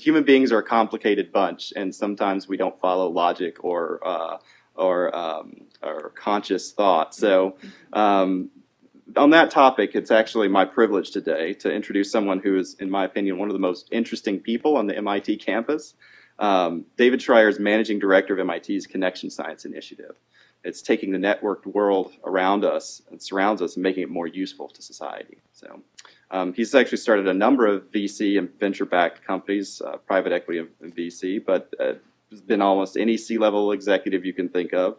human beings are a complicated bunch, and sometimes we don't follow logic or uh, or um, or conscious thought. So. Um, on that topic, it's actually my privilege today to introduce someone who is, in my opinion, one of the most interesting people on the MIT campus. Um, David Shrier is managing director of MIT's Connection Science Initiative. It's taking the networked world around us and surrounds us and making it more useful to society. So um, he's actually started a number of VC and venture-backed companies, uh, private equity and VC, but uh, has been almost any C-level executive you can think of.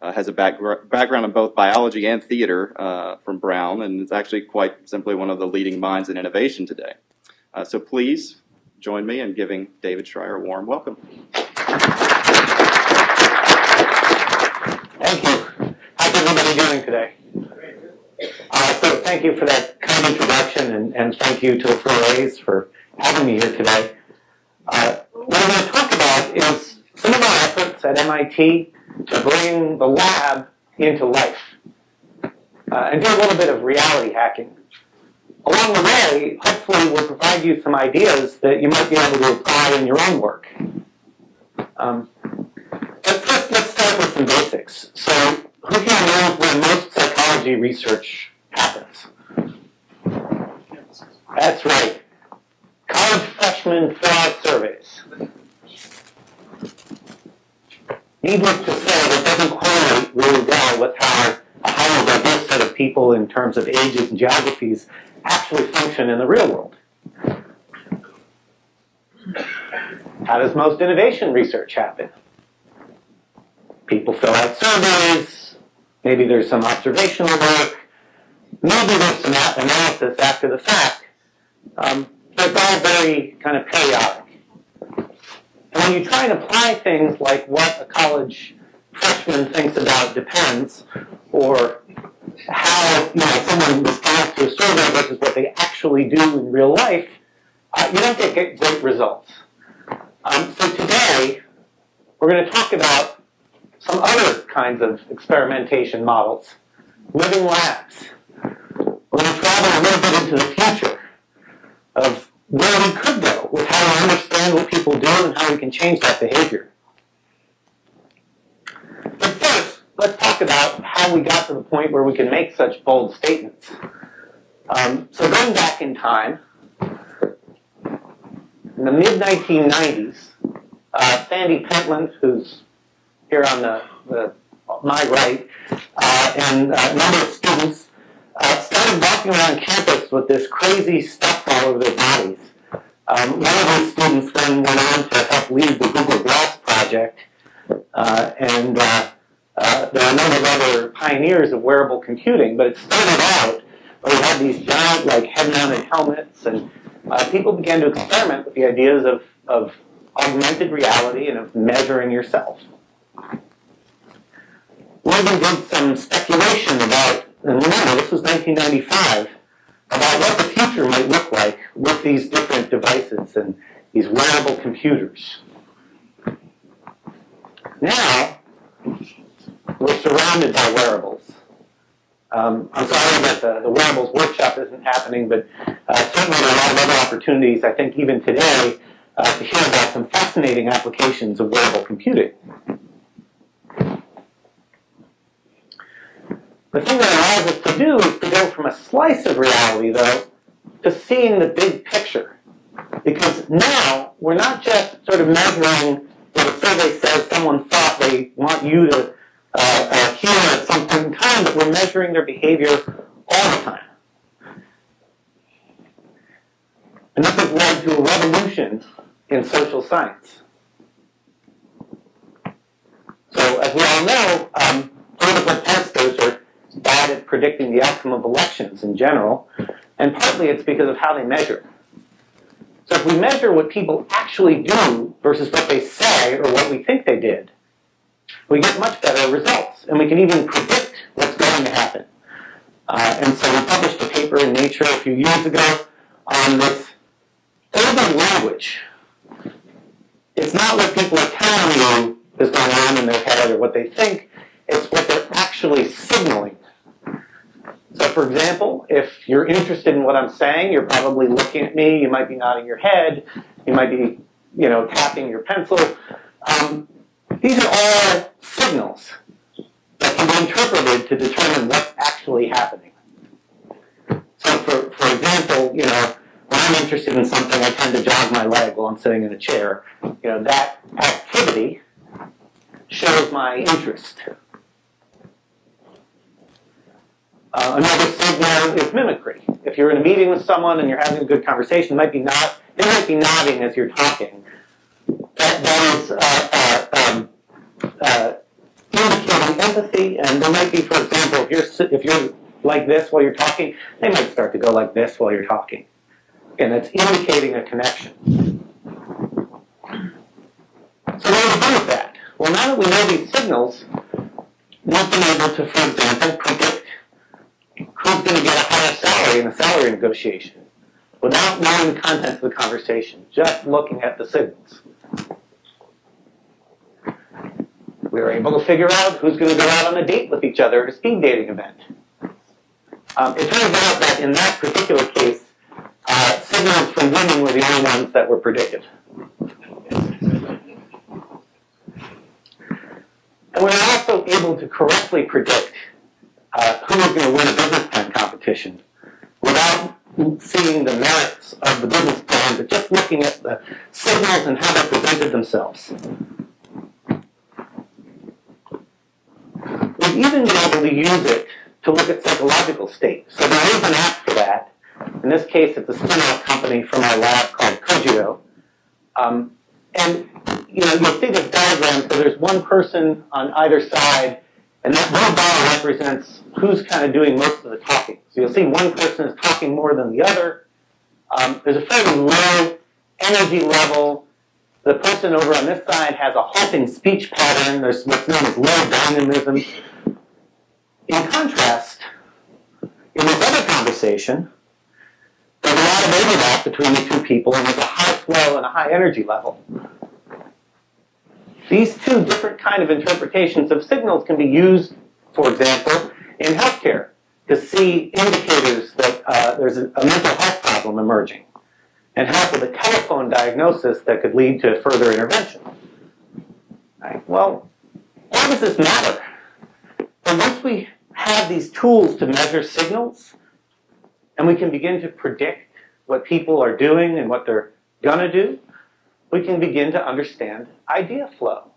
Uh, has a back, background in both biology and theater uh, from Brown, and is actually quite simply one of the leading minds in innovation today. Uh, so please join me in giving David Shrier a warm welcome. Thank you. How's everybody doing today? So thank you for that kind introduction, and, and thank you to the 4A's for having me here today. Uh, what I'm going to talk about is some of our efforts at MIT to bring the lab into life uh, and do a little bit of reality hacking. Along the way, hopefully we'll provide you some ideas that you might be able to apply in your own work. Um, but first, let's start with some basics. So, who here knows where most psychology research That's right. College freshmen fill out surveys. Needless to say, that doesn't correlate really well with how a highly diverse set of people in terms of ages and geographies actually function in the real world. How does most innovation research happen? People fill out surveys, maybe there's some observational work, maybe some analysis after the fact, um, but it's all very kind of periodic. And when you try and apply things like what a college freshman thinks about depends, or how you know, someone responds to a survey versus what they actually do in real life, uh, you don't get great results. Um, so today, we're going to talk about some other kinds of experimentation models, living labs. We're going to travel a little bit into the future of where we could go with how we understand what people do and how we can change that behavior. But first, let's talk about how we got to the point where we can make such bold statements. Um, so going back in time, in the mid-1990s, uh, Sandy Pentland, who's here on the, the my right, uh, and a number of students uh, started walking around campus with this crazy stuff all over their bodies. Um, one of those students then went on to help lead the Google Glass project, uh, and uh, uh, there are a number of other pioneers of wearable computing, but it started out where had these giant like head-mounted helmets, and uh, people began to experiment with the ideas of, of augmented reality and of measuring yourself. Even did some speculation about, and remember, this was 1995, about what the future might look like with these different devices and these wearable computers. Now, we're surrounded by wearables. Um, I'm sorry that the, the, wearables workshop isn't happening, but uh, certainly there are a lot of other opportunities, I think even today, uh, to hear about some fascinating applications of wearable computing. The thing that allows us to do is to go from a slice of reality, though, to seeing the big picture. Because now we're not just sort of measuring what a survey says someone thought they want you to uh, uh, hear at some point in time, but we're measuring their behavior all the time. And this has led to a revolution in social science. So, as we all know, um, political testers are bad at predicting the outcome of elections in general, and partly it's because of how they measure. So if we measure what people actually do versus what they say or what we think they did, we get much better results, and we can even predict what's going to happen. Uh, and so we published a paper in Nature a few years ago on this urban language. It's not what people are telling you is going on in their head or what they think, it's what they're actually signaling so for example, if you're interested in what I'm saying, you're probably looking at me, you might be nodding your head, you might be you know, tapping your pencil. Um, these are all signals that can be interpreted to determine what's actually happening. So for, for example, you know, when I'm interested in something, I tend to jog my leg while I'm sitting in a chair. You know, that activity shows my interest. Uh, another signal is mimicry. If you're in a meeting with someone and you're having a good conversation, might be not, they might be nodding as you're talking. That, that is uh, uh, um, uh, indicating empathy, and there might be, for example, if you're if you're like this while you're talking, they might start to go like this while you're talking, and it's indicating a connection. So what do we do with that? Well, now that we know these signals, we've been able to, for example, predict who's going to get a higher salary in a salary negotiation without knowing the content of the conversation, just looking at the signals. We were able to figure out who's going to go out on a date with each other at a speed dating event. Um, it turns out that in that particular case, uh, signals from women were the only ones that were predicted. And we were also able to correctly predict uh, who is going to win a business plan competition without seeing the merits of the business plan, but just looking at the signals and how they presented themselves. We've even been able to use it to look at psychological state. So there is an app for that. In this case, it's a spin-out company from our lab called Cogito. Um, and you know, you'll see this diagram, so there's one person on either side, and that blue bar represents who's kind of doing most of the talking. So you'll see one person is talking more than the other. Um, there's a fairly low energy level. The person over on this side has a halting speech pattern. There's what's known as low dynamism. In contrast, in this other conversation, there's a lot of overlap between the two people, and there's a high flow and a high energy level. These two different kind of interpretations of signals can be used, for example, in healthcare to see indicators that uh, there's a, mental health problem emerging and help with a telephone diagnosis that could lead to further intervention. Right? Well, why does this matter? Once we have these tools to measure signals, and we can begin to predict what people are doing and what they're going to do, we can begin to understand idea flow.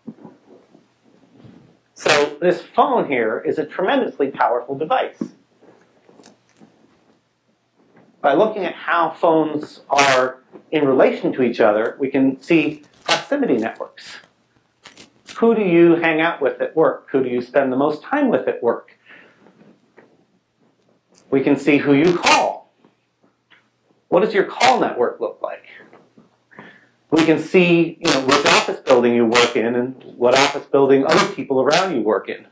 So this phone here is a tremendously powerful device. By looking at how phones are in relation to each other, we can see proximity networks. Who do you hang out with at work? Who do you spend the most time with at work? We can see who you call. What does your call network look like? We can see you know which office building you work in and what office building other people around you work in.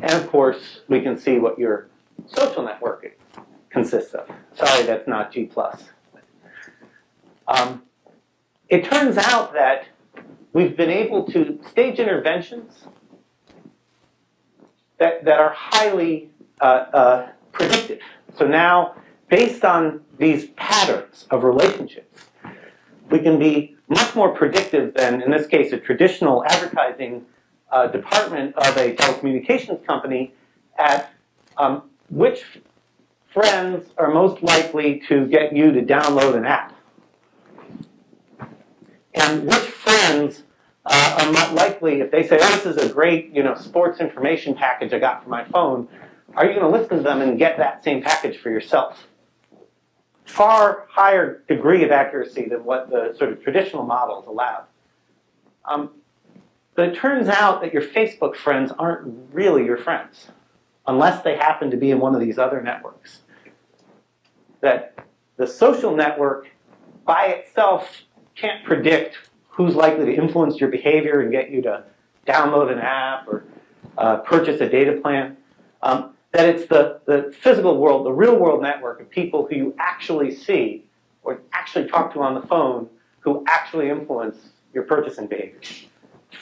And of course, we can see what your social network consists of. Sorry, that's not G+. Um, it turns out that we've been able to stage interventions that, that are highly uh, uh, predictive. So now, based on these patterns of relationships, we can be much more predictive than, in this case, a traditional advertising uh, department of a telecommunications company at um, which friends are most likely to get you to download an app. And which friends uh, are not likely, if they say, oh, this is a great you know, sports information package I got for my phone, are you going to listen to them and get that same package for yourself? Far higher degree of accuracy than what the sort of traditional models allowed. Um, but it turns out that your Facebook friends aren't really your friends, unless they happen to be in one of these other networks. That the social network by itself can't predict who's likely to influence your behavior and get you to download an app or uh, purchase a data plan. Um, that it's the, the physical world, the real world network of people who you actually see or actually talk to on the phone who actually influence your purchasing behavior.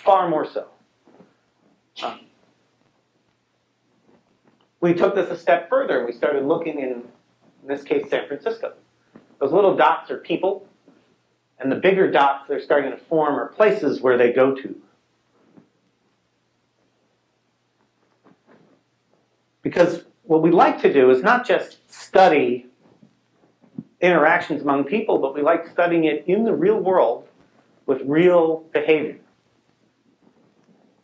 Far more so. Um, we took this a step further and we started looking in, in this case, San Francisco. Those little dots are people. And the bigger dots they're starting to form are places where they go to. Because what we like to do is not just study interactions among people, but we like studying it in the real world with real behavior.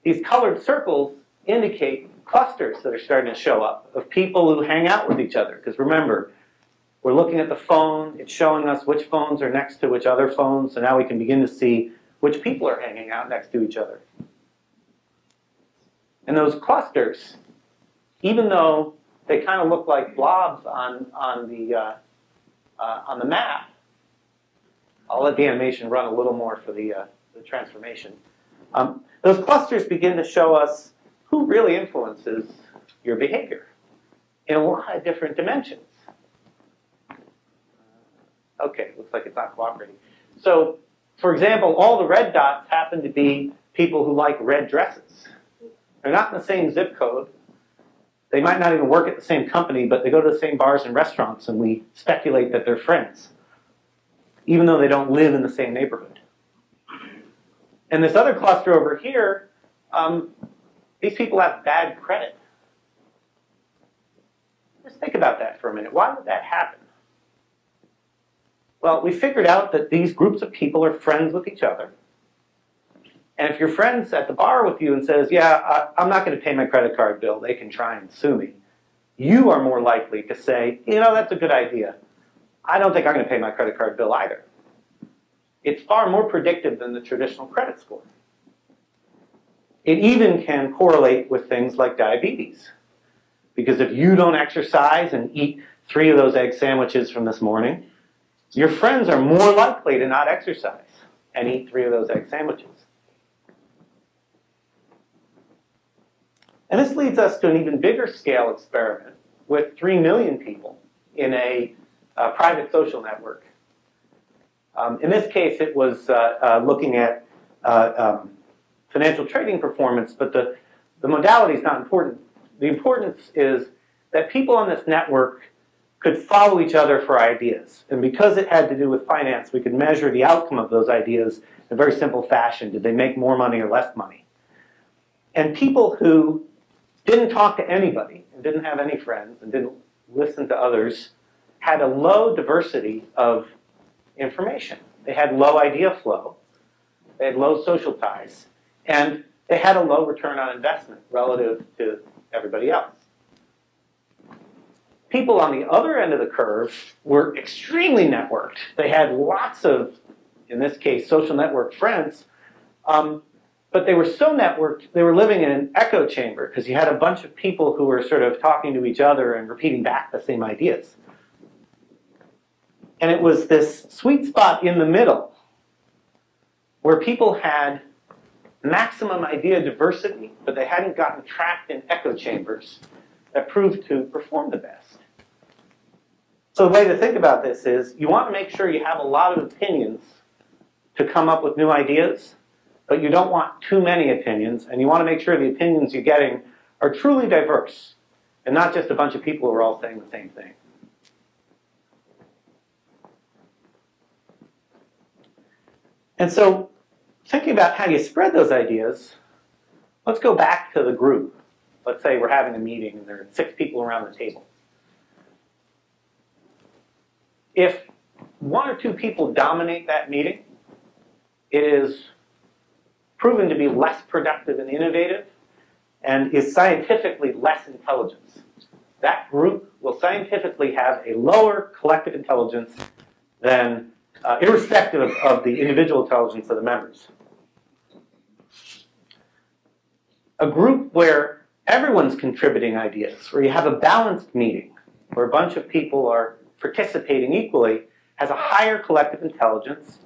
These colored circles indicate clusters that are starting to show up of people who hang out with each other. Because remember, we're looking at the phone, it's showing us which phones are next to which other phones, so now we can begin to see which people are hanging out next to each other. And those clusters, even though they kind of look like blobs on, on, the, uh, uh, on the map, I'll let the animation run a little more for the, uh, the transformation. Um, those clusters begin to show us who really influences your behavior in a lot of different dimensions. Okay, looks like it's not cooperating. So, for example, all the red dots happen to be people who like red dresses. They're not in the same zip code. They might not even work at the same company, but they go to the same bars and restaurants, and we speculate that they're friends, even though they don't live in the same neighborhood. And this other cluster over here, um, these people have bad credit. Just think about that for a minute. Why would that happen? Well, we figured out that these groups of people are friends with each other. And if your friend's at the bar with you and says, yeah, I'm not going to pay my credit card bill, they can try and sue me, you are more likely to say, you know, that's a good idea. I don't think I'm going to pay my credit card bill either. It's far more predictive than the traditional credit score. It even can correlate with things like diabetes. Because if you don't exercise and eat three of those egg sandwiches from this morning, your friends are more likely to not exercise and eat three of those egg sandwiches. And this leads us to an even bigger scale experiment with 3 million people in a, a private social network. Um, in this case, it was uh, uh, looking at uh, um, financial trading performance, but the, the modality is not important. The importance is that people on this network could follow each other for ideas. And because it had to do with finance, we could measure the outcome of those ideas in a very simple fashion. Did they make more money or less money? And people who didn't talk to anybody and didn't have any friends and didn't listen to others had a low diversity of information. They had low idea flow. They had low social ties. And they had a low return on investment relative to everybody else. People on the other end of the curve were extremely networked. They had lots of, in this case, social network friends, um, but they were so networked, they were living in an echo chamber because you had a bunch of people who were sort of talking to each other and repeating back the same ideas. And it was this sweet spot in the middle where people had maximum idea diversity, but they hadn't gotten trapped in echo chambers that proved to perform the best. So the way to think about this is you want to make sure you have a lot of opinions to come up with new ideas, but you don't want too many opinions, and you want to make sure the opinions you're getting are truly diverse, and not just a bunch of people who are all saying the same thing. And so thinking about how you spread those ideas, let's go back to the group. Let's say we're having a meeting and there are six people around the table. If one or two people dominate that meeting, it is proven to be less productive and innovative and is scientifically less intelligent. That group will scientifically have a lower collective intelligence than, uh, irrespective of, of the individual intelligence of the members a group where everyone's contributing ideas, where you have a balanced meeting, where a bunch of people are participating equally, has a higher collective intelligence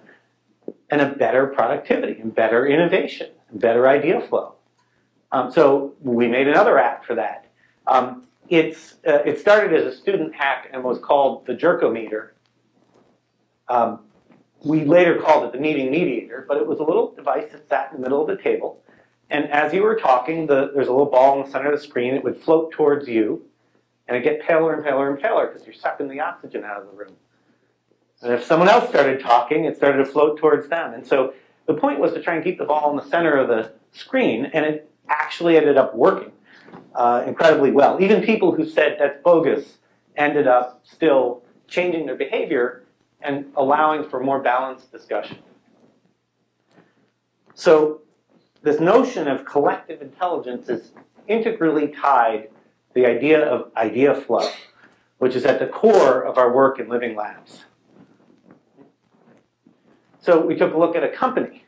and a better productivity and better innovation and better idea flow. Um, so we made another app for that. Um, it's, uh, it started as a student hack and was called the Jerkometer. Um, we later called it the meeting mediator, but it was a little device that sat in the middle of the table and as you were talking, the, there's a little ball in the center of the screen. It would float towards you, and it'd get paler and paler and paler because you're sucking the oxygen out of the room. And if someone else started talking, it started to float towards them. And so the point was to try and keep the ball in the center of the screen, and it actually ended up working uh, incredibly well. Even people who said that's bogus ended up still changing their behavior and allowing for more balanced discussion. So this notion of collective intelligence is integrally tied to the idea of idea flow, which is at the core of our work in living labs. So we took a look at a company,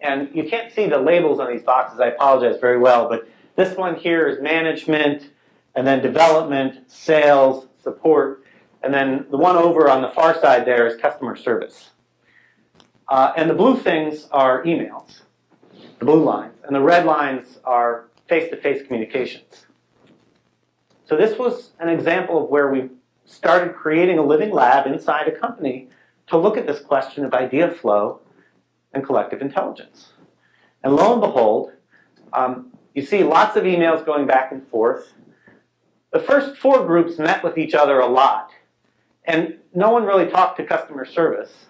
and you can't see the labels on these boxes, I apologize very well, but this one here is management, and then development, sales, support, and then the one over on the far side there is customer service. Uh, and the blue things are emails, the blue lines, and the red lines are face-to-face -face communications. So this was an example of where we started creating a living lab inside a company to look at this question of idea flow and collective intelligence. And lo and behold, um, you see lots of emails going back and forth. The first four groups met with each other a lot, and no one really talked to customer service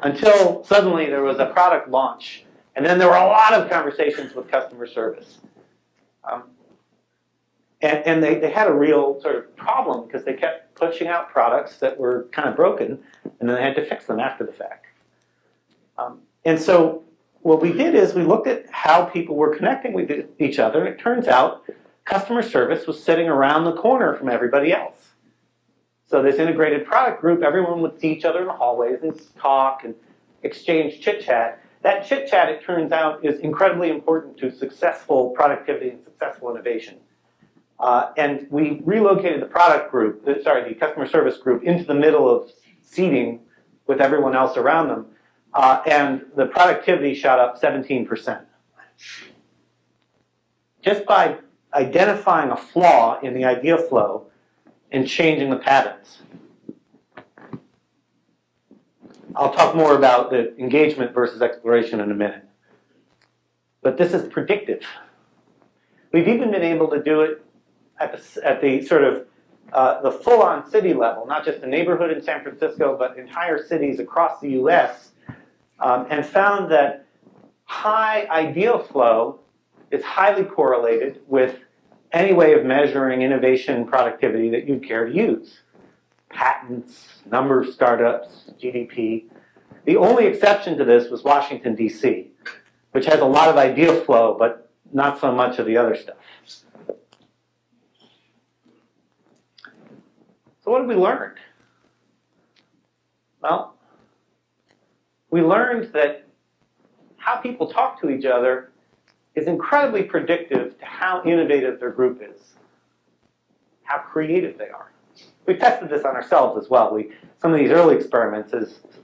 until suddenly there was a product launch, and then there were a lot of conversations with customer service. Um, and, and they, they had a real sort of problem because they kept pushing out products that were kind of broken, and then they had to fix them after the fact. Um, and so what we did is we looked at how people were connecting with each other, and it turns out customer service was sitting around the corner from everybody else. So this integrated product group, everyone would see each other in the hallways and talk and exchange chit-chat. That chit-chat, it turns out, is incredibly important to successful productivity and successful innovation. Uh, and we relocated the product group, sorry, the customer service group into the middle of seating with everyone else around them. Uh, and the productivity shot up 17%. Just by identifying a flaw in the idea flow and changing the patterns. I'll talk more about the engagement versus exploration in a minute. But this is predictive. We've even been able to do it at the, at the sort of uh, the full-on city level, not just a neighborhood in San Francisco, but entire cities across the U.S., um, and found that high idea flow is highly correlated with any way of measuring innovation productivity that you'd care to use. Patents, number of startups, GDP. The only exception to this was Washington, D.C., which has a lot of idea flow, but not so much of the other stuff. So what have we learned? Well, we learned that how people talk to each other is incredibly predictive to how innovative their group is, how creative they are. We've tested this on ourselves as well. We, some of these early experiments,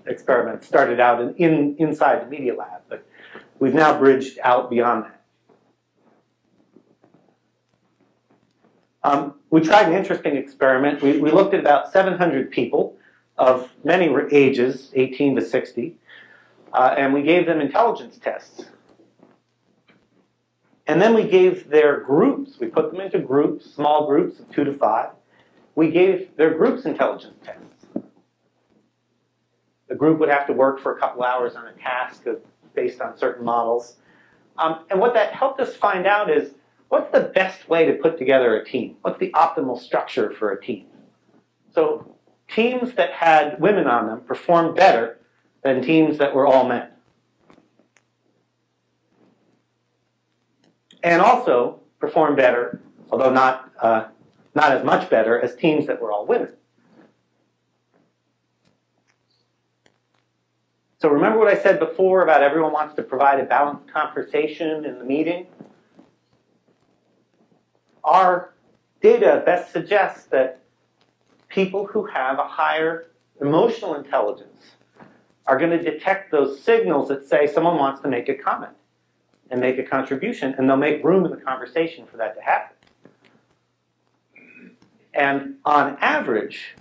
experiments started out in, in, inside the Media Lab, but we've now bridged out beyond that. Um, we tried an interesting experiment. We, we looked at about 700 people of many ages, 18 to 60, uh, and we gave them intelligence tests. And then we gave their groups, we put them into groups, small groups of two to five. We gave their groups intelligence tests. The group would have to work for a couple hours on a task of, based on certain models. Um, and what that helped us find out is what's the best way to put together a team? What's the optimal structure for a team? So teams that had women on them performed better than teams that were all men. And also performed better, although not, uh, not as much better, as teams that were all women. So remember what I said before about everyone wants to provide a balanced conversation in the meeting? Our data best suggests that people who have a higher emotional intelligence are going to detect those signals that say someone wants to make a comment and make a contribution, and they'll make room in the conversation for that to happen. And on average,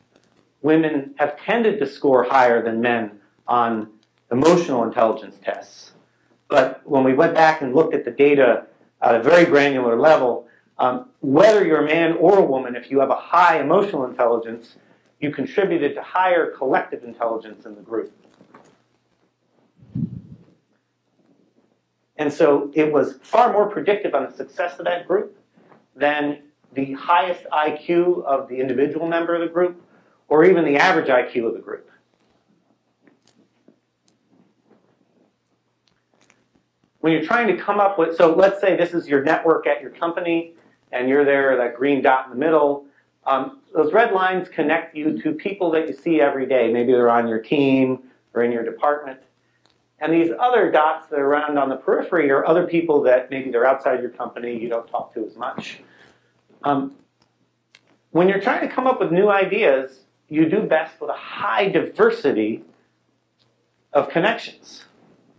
women have tended to score higher than men on emotional intelligence tests. But when we went back and looked at the data at a very granular level, um, whether you're a man or a woman, if you have a high emotional intelligence, you contributed to higher collective intelligence in the group. And so it was far more predictive on the success of that group than the highest IQ of the individual member of the group or even the average IQ of the group. When you're trying to come up with, so let's say this is your network at your company and you're there, that green dot in the middle. Um, those red lines connect you to people that you see every day. Maybe they're on your team or in your department. And these other dots that are around on the periphery are other people that maybe they're outside your company, you don't talk to as much. Um, when you're trying to come up with new ideas, you do best with a high diversity of connections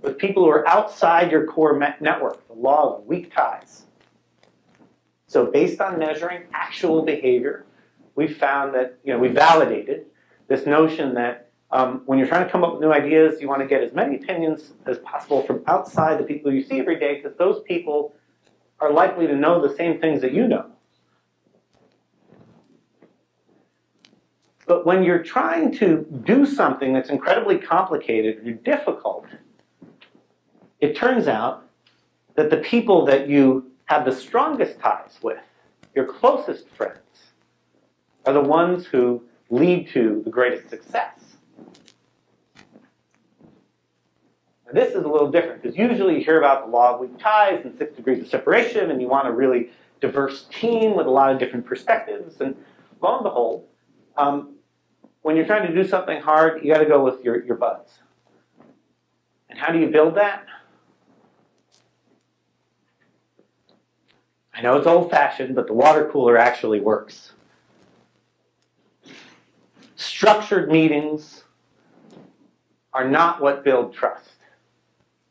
with people who are outside your core network, the law of weak ties. So based on measuring actual behavior, we found that, you know, we validated this notion that um, when you're trying to come up with new ideas, you want to get as many opinions as possible from outside the people you see every day, because those people are likely to know the same things that you know. But when you're trying to do something that's incredibly complicated or difficult, it turns out that the people that you have the strongest ties with, your closest friends, are the ones who lead to the greatest success. Now, This is a little different because usually you hear about the law of weak ties and six degrees of separation, and you want a really diverse team with a lot of different perspectives. And lo and behold, um, when you're trying to do something hard, you got to go with your, your buds. And how do you build that? I know it's old fashioned, but the water cooler actually works. Structured meetings are not what build trust.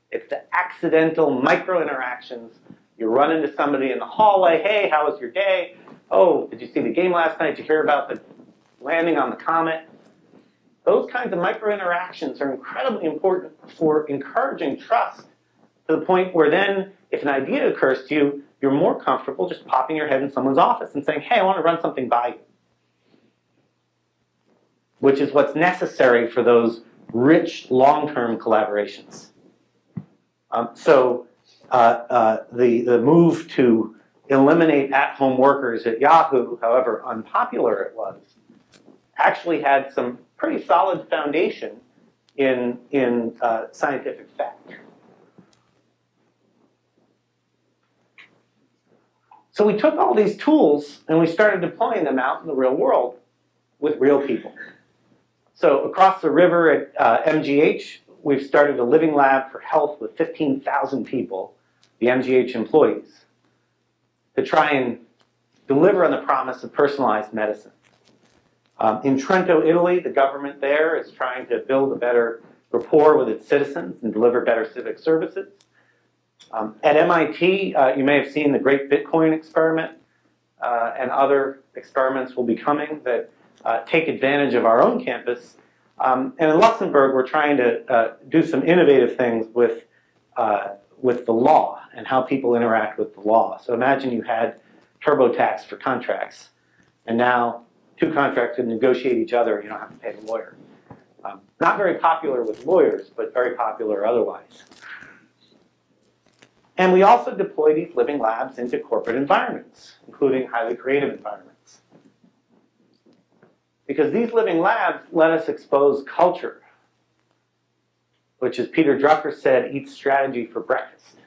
It's the accidental micro interactions. You run into somebody in the hallway. Hey, how was your day? Oh, did you see the game last night? Did you hear about the landing on the comet? Those kinds of micro interactions are incredibly important for encouraging trust to the point where then, if an idea occurs to you, you're more comfortable just popping your head in someone's office and saying, hey, I want to run something by you. Which is what's necessary for those rich long-term collaborations. Um, so uh, uh, the, the move to eliminate at-home workers at Yahoo, however unpopular it was, actually had some pretty solid foundation in, in uh, scientific fact. So we took all these tools and we started deploying them out in the real world with real people. So across the river at uh, MGH, we've started a living lab for health with 15,000 people, the MGH employees, to try and deliver on the promise of personalized medicine. Um, in Trento, Italy, the government there is trying to build a better rapport with its citizens and deliver better civic services. Um, at MIT, uh, you may have seen the Great Bitcoin Experiment, uh, and other experiments will be coming that uh, take advantage of our own campus um, and in Luxembourg, we're trying to uh, do some innovative things with, uh, with the law and how people interact with the law. So imagine you had TurboTax for contracts, and now two contracts can negotiate each other, you don't have to pay the lawyer. Um, not very popular with lawyers, but very popular otherwise. And we also deploy these living labs into corporate environments, including highly creative environments. Because these living labs let us expose culture, which, as Peter Drucker said, eats strategy for breakfast.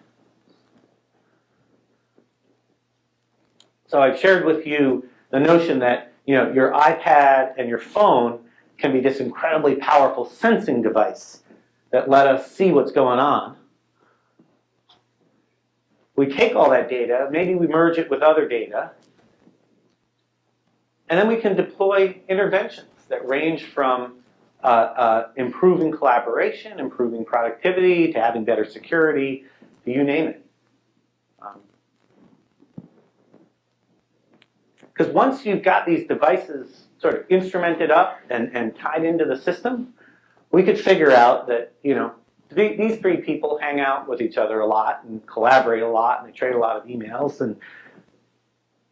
So I've shared with you the notion that you know, your iPad and your phone can be this incredibly powerful sensing device that let us see what's going on. We take all that data, maybe we merge it with other data, and then we can deploy interventions that range from uh, uh, improving collaboration, improving productivity, to having better security, you name it. Because um, once you've got these devices sort of instrumented up and, and tied into the system, we could figure out that, you know, these three people hang out with each other a lot and collaborate a lot and they trade a lot of emails and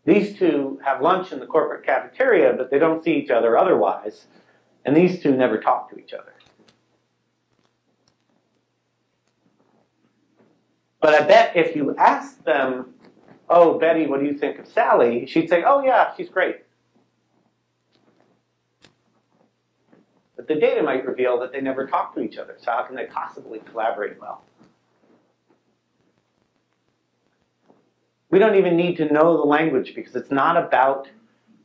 These two have lunch in the corporate cafeteria, but they don't see each other otherwise. And these two never talk to each other. But I bet if you asked them, oh, Betty, what do you think of Sally? She'd say, oh, yeah, she's great. But the data might reveal that they never talk to each other. So how can they possibly collaborate well? We don't even need to know the language because it's not about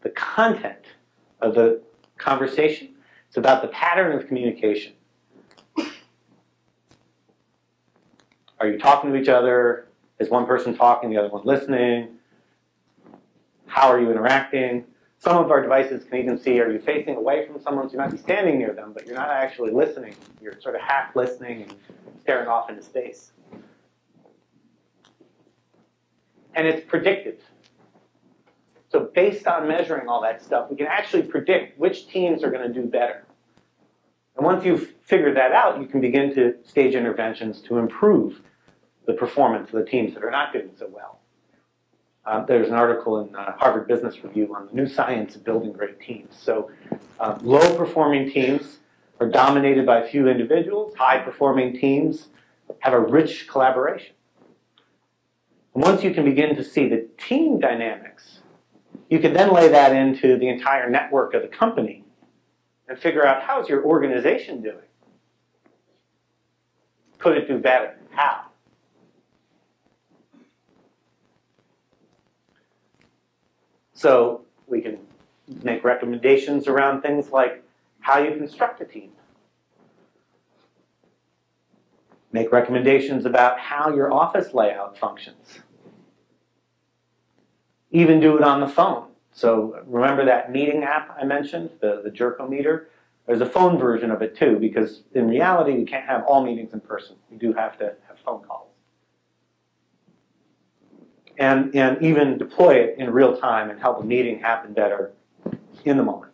the content of the conversation. It's about the pattern of communication. Are you talking to each other? Is one person talking, the other one listening? How are you interacting? Some of our devices can even see, are you facing away from someone? So you might be standing near them, but you're not actually listening. You're sort of half listening and staring off into space. And it's predictive. So based on measuring all that stuff, we can actually predict which teams are going to do better. And once you've figured that out, you can begin to stage interventions to improve the performance of the teams that are not doing so well. Uh, there's an article in uh, Harvard Business Review on the new science of building great teams. So uh, low performing teams are dominated by a few individuals. High performing teams have a rich collaboration. And once you can begin to see the team dynamics, you can then lay that into the entire network of the company and figure out how's your organization doing? Could it do better? How? So we can make recommendations around things like how you construct a team. Make recommendations about how your office layout functions. Even do it on the phone. So remember that meeting app I mentioned, the, the Jerkometer? There's a phone version of it too, because in reality, we can't have all meetings in person. We do have to have phone calls. And, and even deploy it in real time and help a meeting happen better in the moment.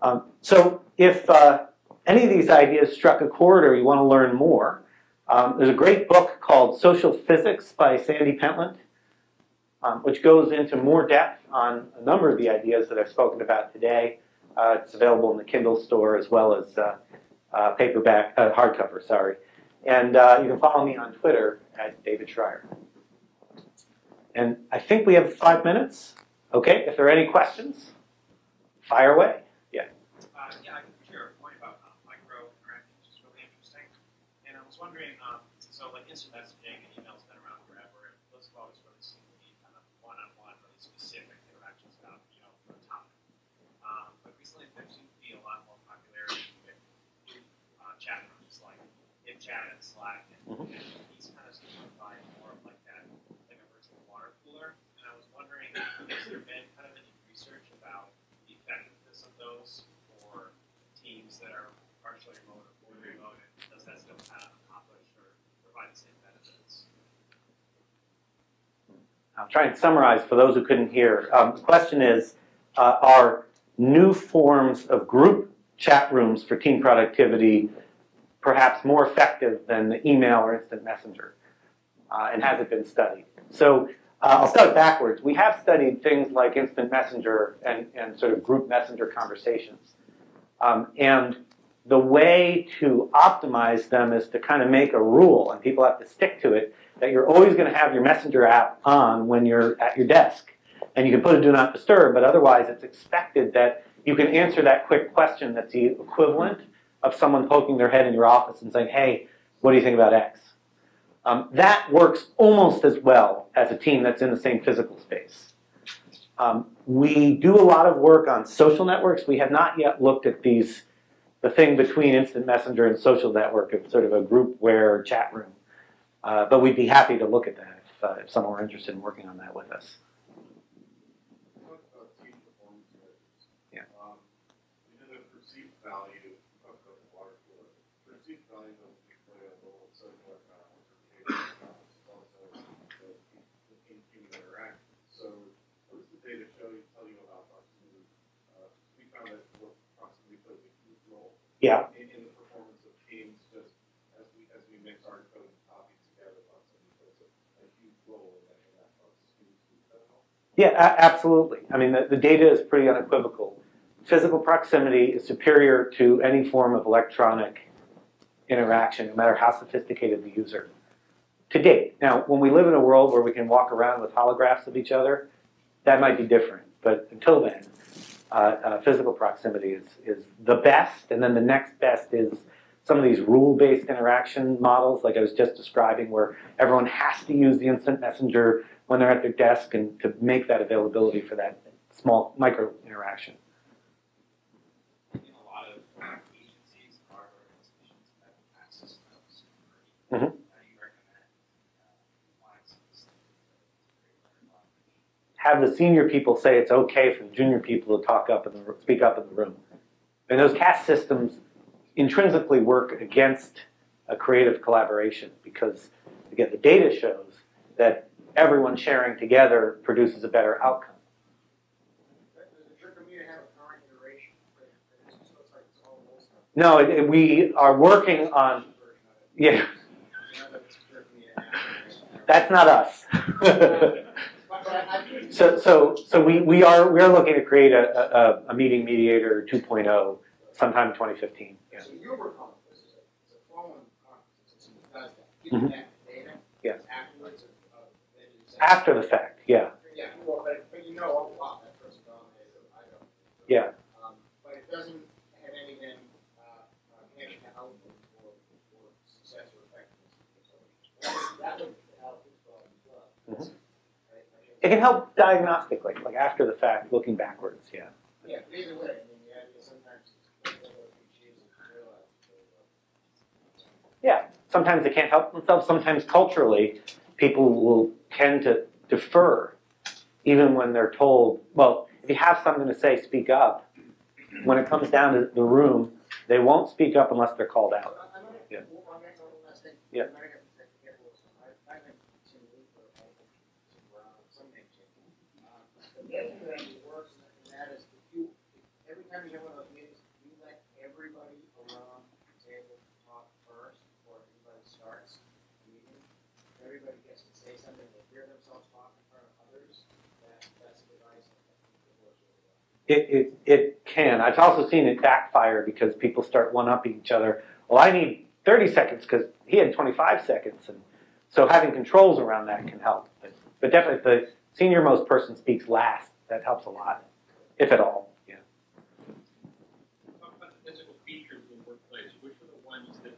Um, so if uh, any of these ideas struck a chord or you want to learn more, um, there's a great book called Social Physics by Sandy Pentland um, which goes into more depth on a number of the ideas that I've spoken about today. Uh, it's available in the Kindle store as well as uh, uh, paperback, uh, hardcover, sorry. And uh, you can follow me on Twitter at David Shrier. And I think we have five minutes. Okay, if there are any questions, fire away. Yeah. Uh, yeah, I can share a point about micro interacting, which is really interesting. And I was wondering, um, so like instant messaging and emails been around forever, and those have always really seemed to be kind of one-on-one, really specific interactions about, you know, a topic. Um, but recently there seems to be a lot more popularity with uh, chat rooms like HipChat and Slack, and, Mhm. and these kind of provide more of like that, like a virtual water cooler. And I was wondering, has there been kind of any research about the effectiveness of those for teams that are partially remote or fully remote, and does that still kind of accomplish or provide the same benefits? I'll try and summarize for those who couldn't hear. Um, the question is, uh, are new forms of group chat rooms for team productivity perhaps more effective than the email or instant messenger? Uh, and has it been studied? So uh, I'll start backwards. We have studied things like instant messenger and, and sort of group messenger conversations. Um, and the way to optimize them is to kind of make a rule, and people have to stick to it, that you're always going to have your messenger app on when you're at your desk. And you can put a do not disturb, but otherwise it's expected that you can answer that quick question that's the equivalent of someone poking their head in your office and saying, hey, what do you think about X? Um, that works almost as well as a team that's in the same physical space. Um, we do a lot of work on social networks. We have not yet looked at these, the thing between instant messenger and social network of sort of a groupware chat room. Uh, but we'd be happy to look at that if, uh, if someone were interested in working on that with us. Talk about team performance measures. Yeah. Um, you know, the perceived value of the water cooler. Perceived value of the play a role in social balance or behavioral balance, also the, the team human interaction. So, what does the data show you, tell you about proximity? Uh, we found that what proximity plays a huge role Yeah. in, in the performance of teams, just as we, as we mix our code and copy together, plays a, a huge role in Yeah, a- absolutely. I mean, the, the data is pretty unequivocal. Physical proximity is superior to any form of electronic interaction, no matter how sophisticated the user. To date. Now, when we live in a world where we can walk around with holographs of each other, that might be different. But until then, uh, uh, physical proximity is, is the best, and then the next best is some of these rule-based interaction models, like I was just describing, where everyone has to use the instant messenger when they're at their desk and to make that availability for that small micro interaction. in a lot of agencies, our organizations have access to those. Mhm. How do you recommend, uh, compliance of this? Have the senior people say it's okay for the junior people to talk up the speak up in the room. And those caste systems intrinsically work against a creative collaboration because again the data shows that everyone sharing together produces a better outcome. No, it, it- we are working on yeah, that's not us. But, but I, I do. So, so, so we, we are, we are looking to create a, a, a meeting mediator 2.0 sometime in 2015. Yeah. So Uberconf, this is a, it's conference, it's, does that, gives you that data. Yeah. Afterwards, of, of, it is- After the fact, yeah. Yeah, well, but, but you know, oh, wow, that person dominated, or I don't. Yeah. Um, but it doesn't have any uh, uh, connection to output for, for success or effectiveness. That would help as well as well. Mhm. Right, I mean, It can help diagnostically, like after the fact, looking backwards, yeah. Yeah, either way, I mean, sometimes it's, one of those cliches that you realize, but, Yeah, sometimes they can't help themselves, sometimes culturally, people will tend to defer even when they're told, well, if you have something to say, speak up. When it comes down to the room, they won't speak up unless they're called out. I- I'm gonna, Yeah. well, I'm gonna, one last thing. Yeah. I'm gonna get, I forget what it was. I, I went to Luther, I went to Brown, some name change. Uh, But the other thing that actually works, and that is if you, every time you have one of those meetings, you let everybody around the table talk first, before everybody starts the meeting. Everybody gets to say something, they hear themselves talk in front of others, that, that's a device that I think that works really well. It, it, it can. I've also seen it backfire because people start one-upping each other. Well, I need 30 seconds because he had 25 seconds. And so having controls around that can help. But, but definitely if the senior most person speaks last, that helps a lot, if at all. Yeah. Talk about the physical features of the workplace, which are the ones that,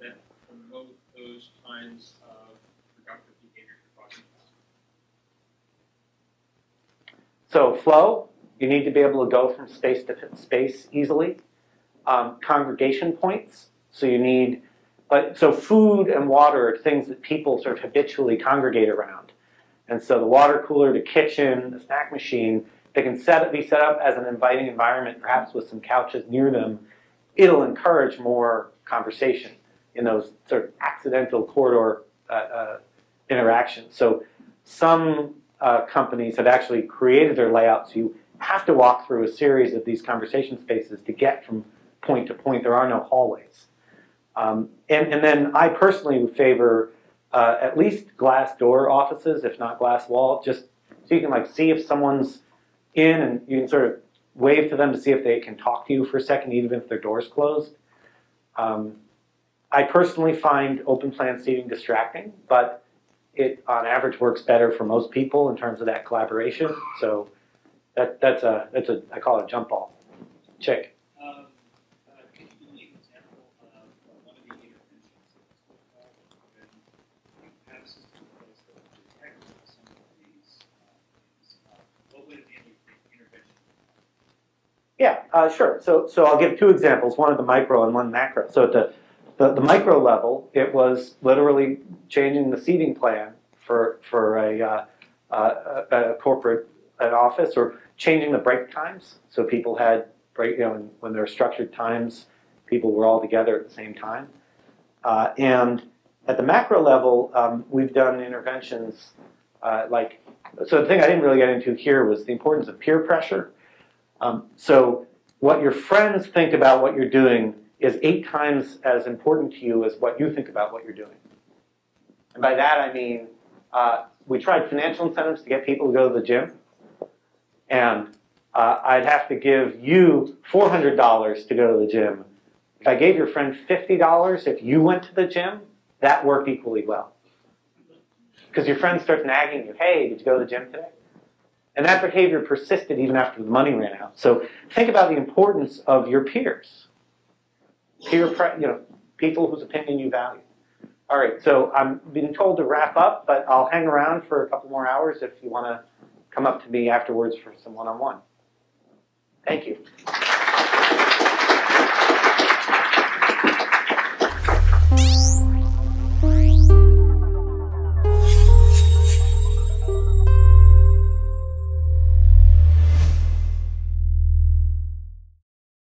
that promote those kinds of productive behaviors you're talking about? So flow, you need to be able to go from space to space easily. Um, congregation points, so you need, but so food and water are things that people sort of habitually congregate around. And so the water cooler, the kitchen, the snack machine, they can set be set up as an inviting environment, perhaps with some couches near them. It'll encourage more conversation in those sort of accidental corridor uh, uh, interactions. So some uh, companies have actually created their layouts. You have to walk through a series of these conversation spaces to get from point to point. There are no hallways. Um, and, and then I personally would favor uh, at least glass door offices, if not glass wall, just so you can like see if someone's in and you can sort of wave to them to see if they can talk to you for a second, even if their door's closed. Um, I personally find open plan seating distracting, but it on average works better for most people in terms of that collaboration. So that, that's a that's a I call it a jump ball. Check. Um, uh, could you give me an example of one of the interventions that you have a system in place that will some of these, what would be the intervention? Yeah, uh, sure. So, so I'll give two examples, one at the micro and one macro. So at the, the, the micro level, it was literally changing the seating plan for, for a, uh, uh, a, a corporate an office or changing the break times. So people had break, you know, when there were structured times, people were all together at the same time. Uh, and at the macro level, um, we've done interventions uh, like, so the thing I didn't really get into here was the importance of peer pressure. Um, so what your friends think about what you're doing is eight times as important to you as what you think about what you're doing. And by that I mean uh, we tried financial incentives to get people to go to the gym. And uh, I'd have to give you $400 to go to the gym. If I gave your friend $50 if you went to the gym, that worked equally well. Because your friend starts nagging you, hey, did you go to the gym today? And that behavior persisted even after the money ran out. So think about the importance of your peers. Peer, you know, people whose opinion you value. All right, so I'm being told to wrap up, but I'll hang around for a couple more hours if you want to come up to me afterwards for some one-on-one. Thank you.